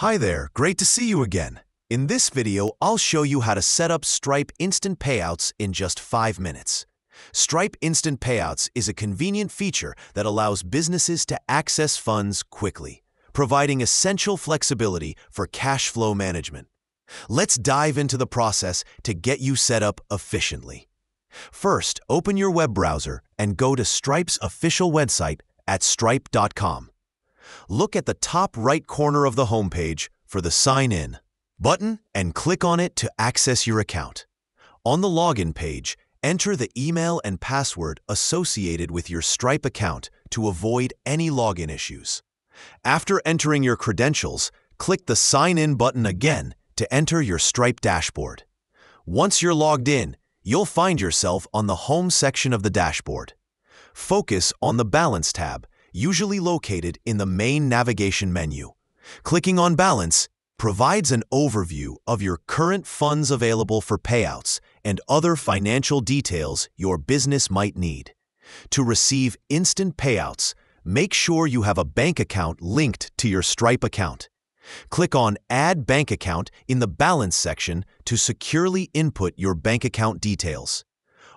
Hi there, great to see you again. In this video, I'll show you how to set up Stripe Instant Payouts in just 5 minutes. Stripe Instant Payouts is a convenient feature that allows businesses to access funds quickly, providing essential flexibility for cash flow management. Let's dive into the process to get you set up efficiently. First, open your web browser and go to Stripe's official website at stripe.com look at the top right corner of the homepage for the Sign In button and click on it to access your account. On the login page, enter the email and password associated with your Stripe account to avoid any login issues. After entering your credentials, click the Sign In button again to enter your Stripe dashboard. Once you're logged in, you'll find yourself on the Home section of the dashboard. Focus on the Balance tab usually located in the main navigation menu. Clicking on Balance provides an overview of your current funds available for payouts and other financial details your business might need. To receive instant payouts, make sure you have a bank account linked to your Stripe account. Click on Add Bank Account in the Balance section to securely input your bank account details.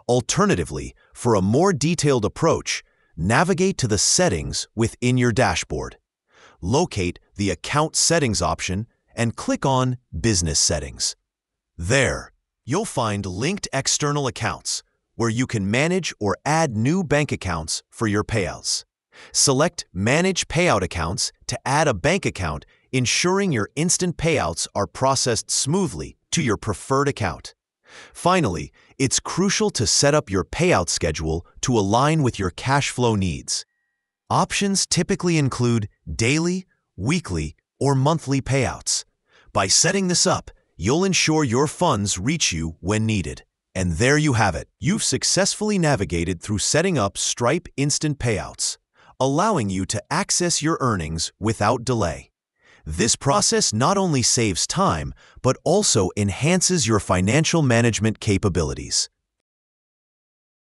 Alternatively, for a more detailed approach, navigate to the Settings within your dashboard. Locate the Account Settings option and click on Business Settings. There, you'll find linked external accounts, where you can manage or add new bank accounts for your payouts. Select Manage Payout Accounts to add a bank account, ensuring your instant payouts are processed smoothly to your preferred account. Finally, it's crucial to set up your payout schedule to align with your cash flow needs. Options typically include daily, weekly, or monthly payouts. By setting this up, you'll ensure your funds reach you when needed. And there you have it. You've successfully navigated through setting up Stripe Instant Payouts, allowing you to access your earnings without delay. This process not only saves time, but also enhances your financial management capabilities.